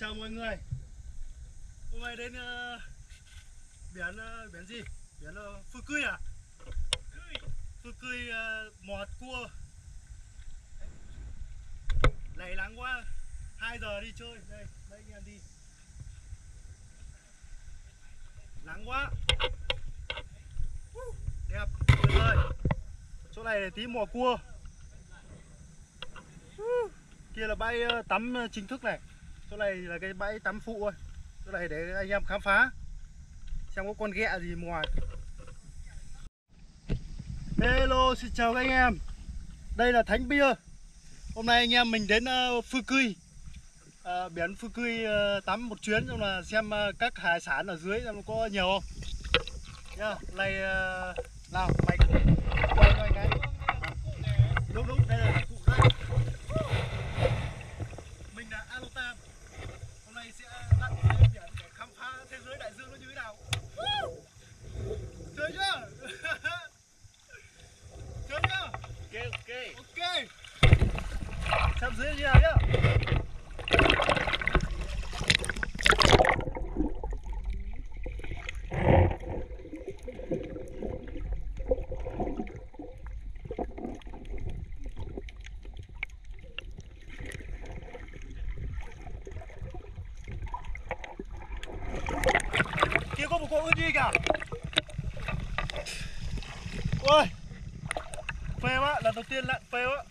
chào mọi người. Hôm nay đến uh, biển uh, biển gì? Biển ờ, uh, Phư Cươi à? Phư Cươi uh, mọt cua. Lầy lắng quá. 2 giờ đi chơi. Đây, đây anh em đi. Nắng quá. Đẹp, tuyệt vời. Chỗ này tí mò cua. Kia là bãi uh, tắm chính thức này chỗ này là cái bãi tắm phụ thôi. Chỗ này để anh em khám phá. Xem có con ghẹ gì ngoài. Hello xin chào các anh em. Đây là thánh bia. Hôm nay anh em mình đến uh, phư cươi uh, ờ, biển phư cươi uh, ờ, tắm một chuyến xong là xem uh, các hải sản ở dưới xem có nhiều không. Nhá này uh, nào mày quay quay cái. Đúng đúng đây là cụ đây mình là Alotam hôm nay sẽ lặn dưới biển để khám phá thế giới đại dương nó như thế nào chơi chưa chơi chưa ok ok ok xem dưới như nào nhá kia có một con ướt đi cả ôi phê quá lần đầu tiên lặn phê quá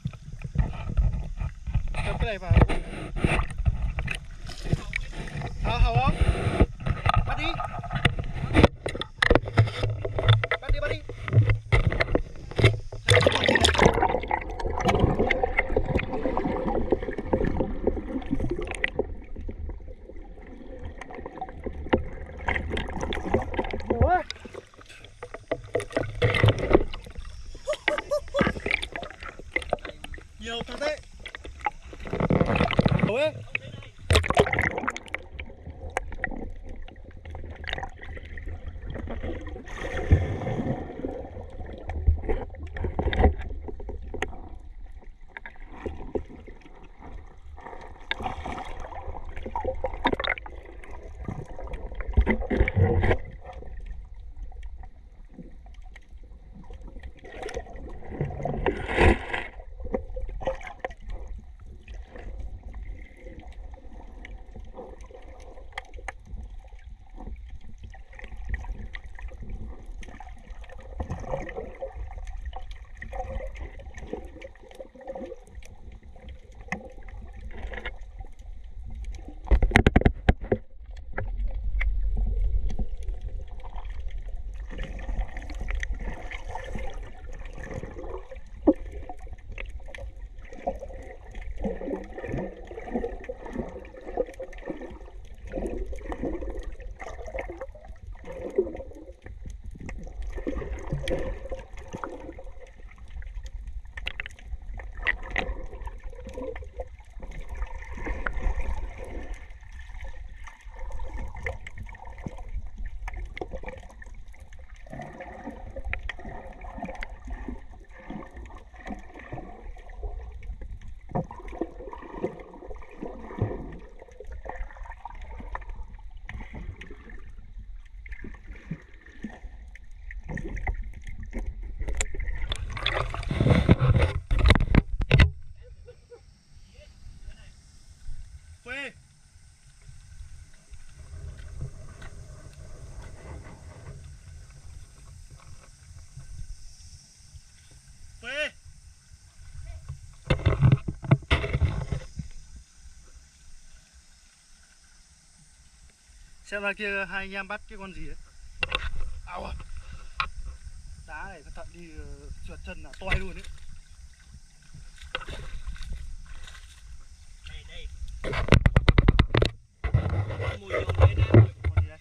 cầm cái này vào. Hào hào không? 要他的。好。Xem ra kia hai anh em bắt cái con gì đấy Ảo à. Đá này cẩn thận đi ờ, trượt chân là toi luôn đấy đây đây mùi dầu đây nè Con gì đây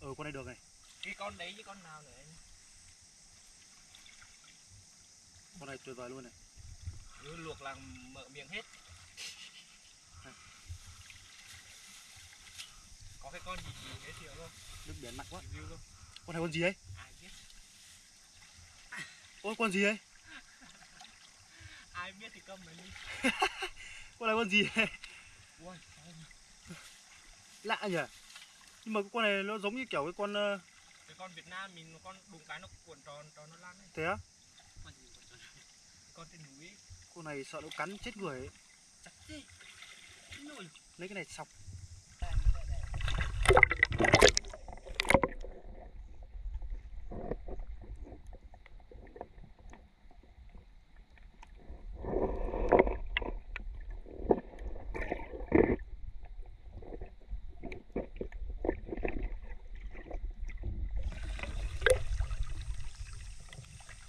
Ừ con này được này. Cái con đấy với con nào nữa Con này tuyệt vời luôn này. Cứ luộc là mở miệng hết có cái con gì gì giới thiệu luôn. Nước biển mạnh quá. Review luôn. Con này con gì đấy ai biết? Ôi con gì đấy ai biết thì comment đi. Con này con gì đấy ui lạ nhỉ? Nhưng mà con này nó giống như kiểu cái con ờ, cái con Việt Nam mình con đụng cái nó cuộn tròn tròn nó lăn ấy. thế á? Con trên núi. Con này sợ nó cắn chết người ấy. chắc thế. Lấy cái này sọc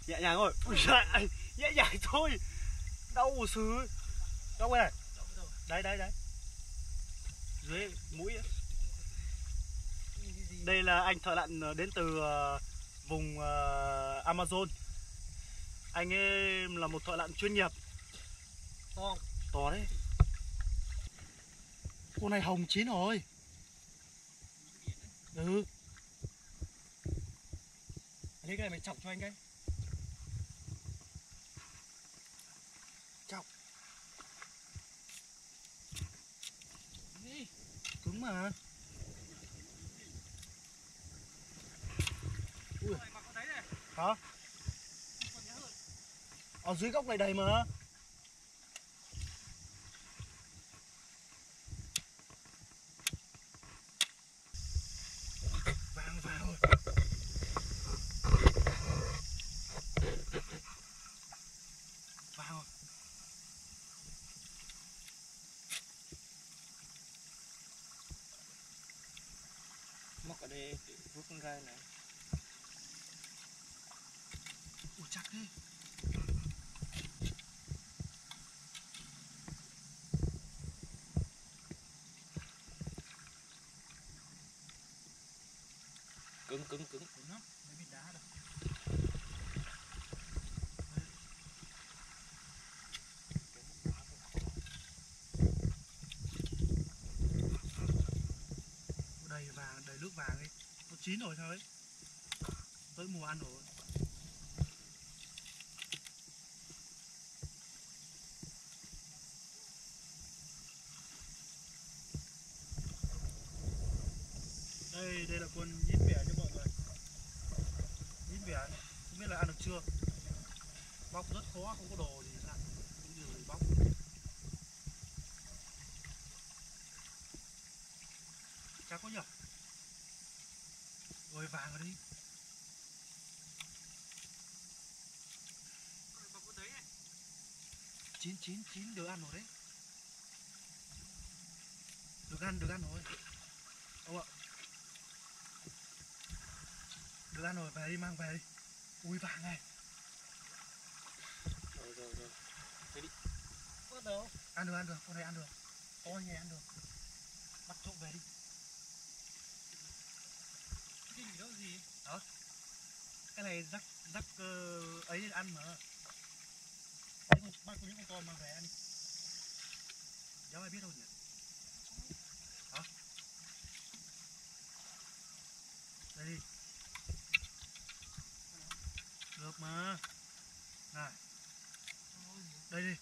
nhẹ nhàng thôi. Ui giời, nhẹ nhàng thôi. Đau xứ. Đau cái này. Đấy đấy đấy. Dưới mũi ấy đây là anh thợ lặn ờ, đến từ ờ, vùng ờ, Amazon. Anh ấy là một thợ lặn chuyên nghiệp. To. To đấy. Con này hồng chín rồi. Ừ. Lấy cái này mày chọc cho anh cái. Chọc. Cứng mà Ui. hả? Ở dưới góc này đầy mà. Móc ở đây để rút con gai này ui chắc thế cứng cứng cứng. Cứng lắm, mấy viên đá đâu. Đầy vàng đầy nước vàng ấy nó chín rồi thôi tới mùa ăn rồi. Đây đây là con nhím bẻ cho mọi người. Nhím bẻ, không biết là ăn được chưa? Bóc rất khó, không có đồ gì lặn cũng như bóc. Chắc có nhở? Rồi vàng rồi đi. Chín chín chín được ăn rồi đấy. Được ăn được ăn rồi. Được ăn rồi về đi mang về đi. Ui vàng này rồi rồi rồi. Có đâu. Ăn được ăn được. Con này ăn được. To nhẹ ăn được. Bắt trộm về đi. Cái gì đó gì? Cái này rắc rắc ờ, ấy ăn mà. Đấy, một- bắt những con to mang về ăn đi. Cháu ai biết đâu nhỉ? Hả? Đây đi được mà. Này. Đây đi.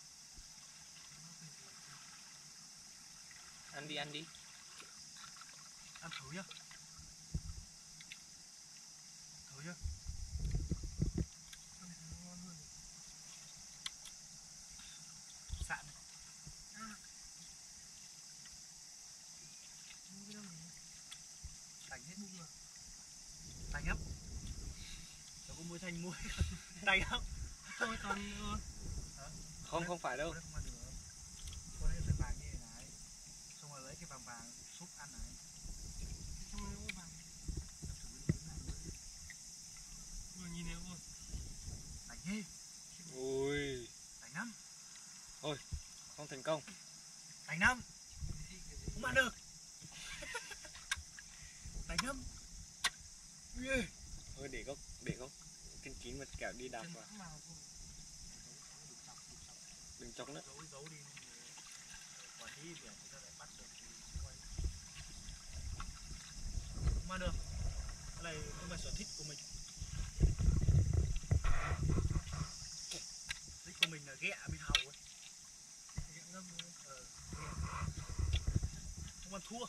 Ăn đi ăn đi. Ăn thử nhá thử nhá sạn này. Tành hết mụn rồi Tành lắm Cháu có muối thanh muối Tành lắm thôi còn không không phải đâu Con đấy không ăn được Con đấy phải vàng như thế này Xong rồi lấy cái vàng vàng xúc ăn này xong rồi ô vàng Làm thử cái miếng này nữa. vừa không không phải đâu. Ui. Ui năm thôi không thành công. Thành năm Không ăn được thành năm. Ui, thôi để gốc để gốc kinh kín mà kẹo đi đạp vào đừng chọc nữa giấu giấu đi quản lý biển người ta lại bắt được quay không được cái này không phải sở thích của mình thích của mình là ghẹ bên hầu ấy ghẹ ngâm thôi. ờ, ghẹ. không ăn thua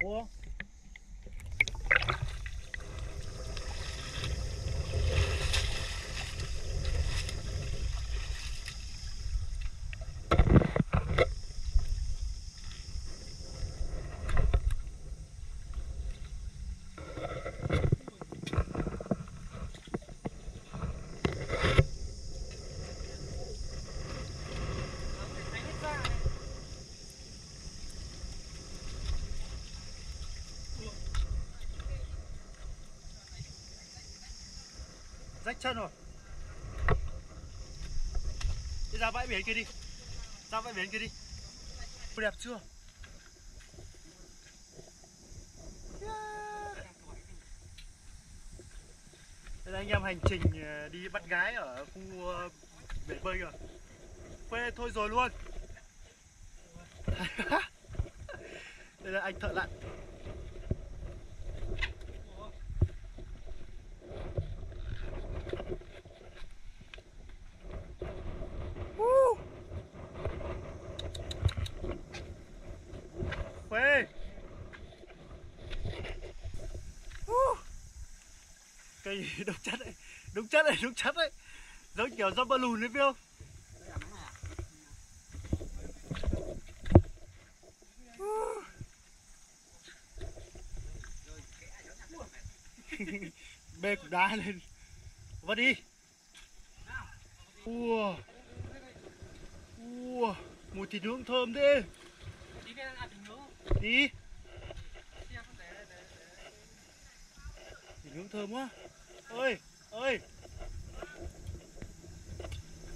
我 rách chân rồi. Đi ra bãi biển kia đi. Ra bãi biển kia đi. Đẹp chưa? Đây là anh em hành trình ờ, đi bắt gái ở khu ờ, bể bơi kìa. Quê thôi rồi luôn. Đây là anh thợ lặn. Cây gì đúng chất đấy Đúng chất đấy, đúng chất đấy. Giống kiểu do bơ lùn đấy biết không? Bê cục đá lên. Vất đi. Ua. Ua Mùi thịt nướng thơm thế. Đi. Đi. Thịt nướng thơm quá. Ơi Ơi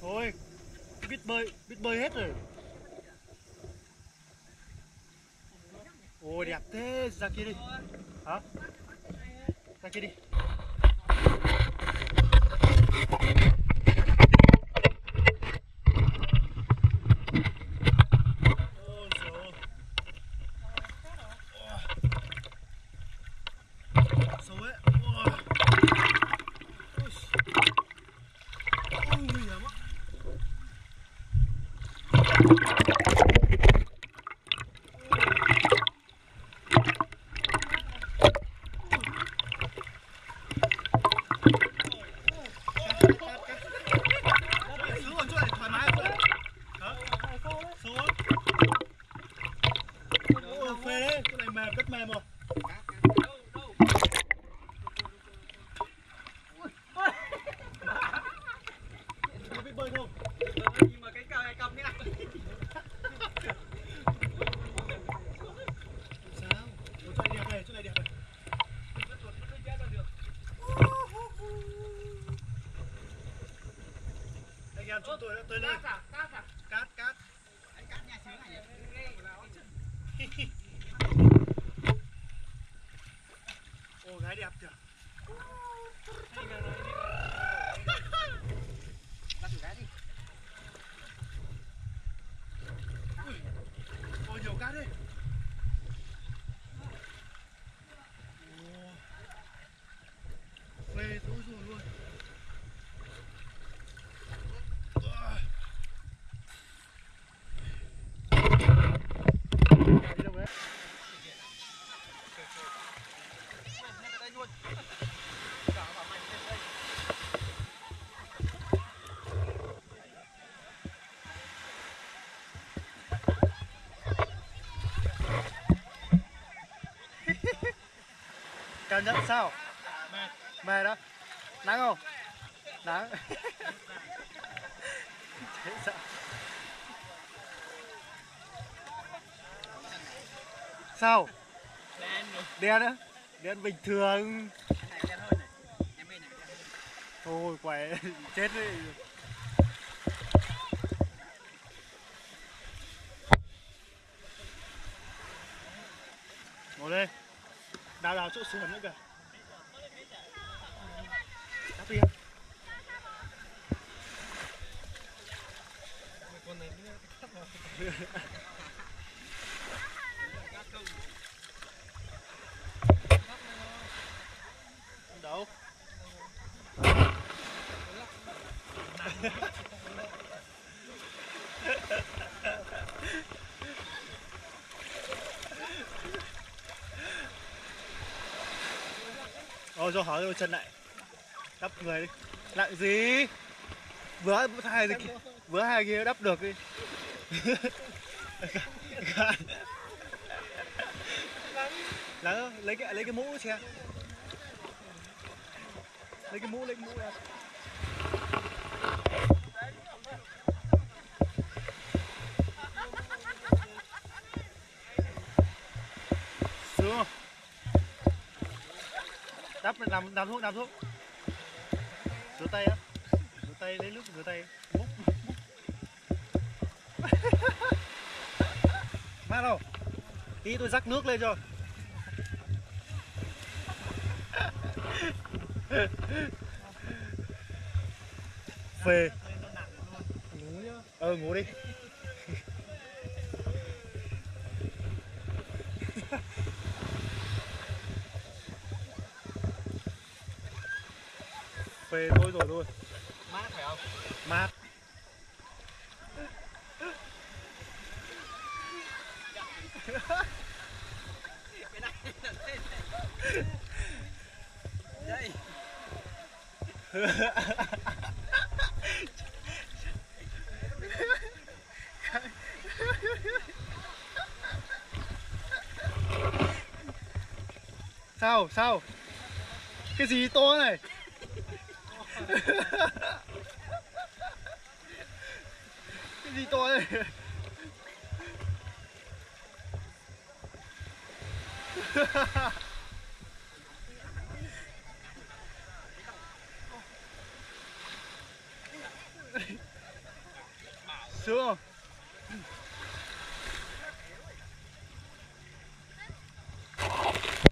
Thôi, Biết bơi Biết bơi hết rồi. Ôi, đẹp thế, Ra kia đi. Hả? Ra kia đi Ôi trời ơi. Sâu ấy. Ôi. Ôi. Ôi, nguy hiểm quá. Xuống ở chỗ này thoải mái không? Hả? Xuống á? Ôi, phê đấy, chỗ này mềm, rất mềm rồi. Có biết bơi không? Nhưng mà cái cây cầm cái này. Sao? Ôi, chỗ này đẹp này, chỗ này đẹp mềm Anh mềm rồi tôi đã tới nơi. Cát à? Cát à? Cát, cát. Anh cát nhà xứ này. Ồ, gái đẹp kìa. Ra thử cái đi. Ôi, nhiều cát đấy. Ồ. Mê tối rồi luôn. À. Đi đâu đấy? Đây luôn. Cả bảo mày lên đây. Cảm nhận sao? Mệt đó. Nắng không? Nắng. Thế sao? Sao? Đen rồi. Đen á? Đen bình thường. Này đen hơn này. Em bên này đen hơn. Thôi quẻ chết đấy. Ngồi đây. Chỗ sườn nữa kìa. Đáp đi. Con này nó câu. Không đâu. Thôi cho hỏi chân lại. Đắp người đi. Nặng gì? Vừa hai gì Vừa hai kia đắp được đi. Lắng. Lấy cái lấy cái mũ xem. Lấy cái mũ, lấy cái mũ em. Sướng không? Đắp nằm nằm xuống nằm xuống Rửa tay á. Rửa tay lấy nước rửa tay. Múc múc Mát không? Tí tôi rắc nước lên cho. Phê. Ờ ngủ đi Phê thôi rồi thôi. Mát phải không? Mát. Cái này là thế này Đây Sao? Sao? Cái gì to này 你多嘞。哈哈哈！